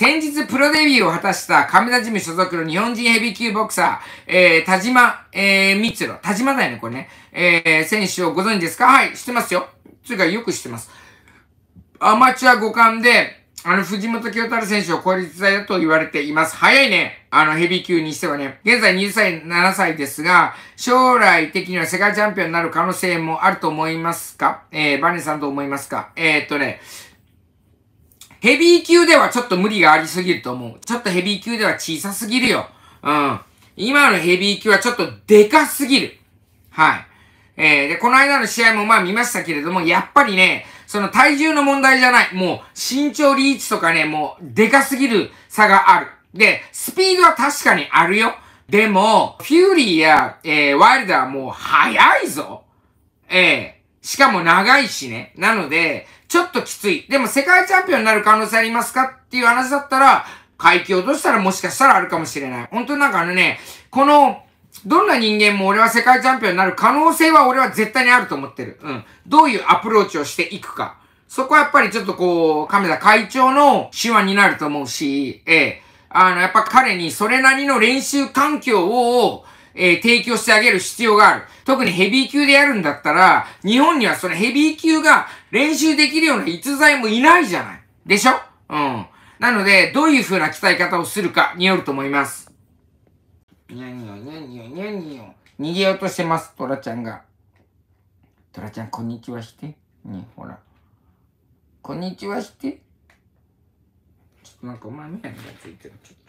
先日プロデビューを果たした亀田ジム所属の日本人ヘビー級ボクサー、えー、田島、えー、三郎。田島だよね、これね。えー、選手をご存知ですか？はい、知ってますよ。つうか、よく知ってます。アマチュア五冠で、あの、藤本清太郎選手を超える実在だと言われています。早いね。あの、ヘビー級にしてはね。現在20歳、7歳ですが、将来的には世界チャンピオンになる可能性もあると思いますか？えー、バネさんと思いますか？えー、っとね、ヘビー級ではちょっと無理がありすぎると思う。ちょっとヘビー級では小さすぎるよ。うん。今のヘビー級はちょっとでかすぎる。はい。えー、で、この間の試合もまあ見ましたけれども、やっぱりね、その体重の問題じゃない。もう身長リーチとかね、もうでかすぎる差がある。で、スピードは確かにあるよ。でも、フューリーや、えー、ワイルダーはもう速いぞ。えー、しかも長いしね。なので、ちょっときつい。でも世界チャンピオンになる可能性ありますかっていう話だったら、階級落としたらもしかしたらあるかもしれない。本当になんかあのね、この、どんな人間も俺は世界チャンピオンになる可能性は俺は絶対にあると思ってる。うん。どういうアプローチをしていくか。そこはやっぱりちょっとこう、亀田会長の手腕になると思うし、ええあの、やっぱ彼にそれなりの練習環境を、えー、提供してあげる必要がある。特にヘビー級でやるんだったら、日本にはそのヘビー級が練習できるような逸材もいないじゃない。でしょ？うん。なので、どういう風な鍛え方をするかによると思います。にゃにょ、にゃにょ、にゃにょ。逃げようとしてます、トラちゃんが。トラちゃん、こんにちはして。ね、ほら。こんにちはして。ちょっとなんかお前目がついてる。ちょっと、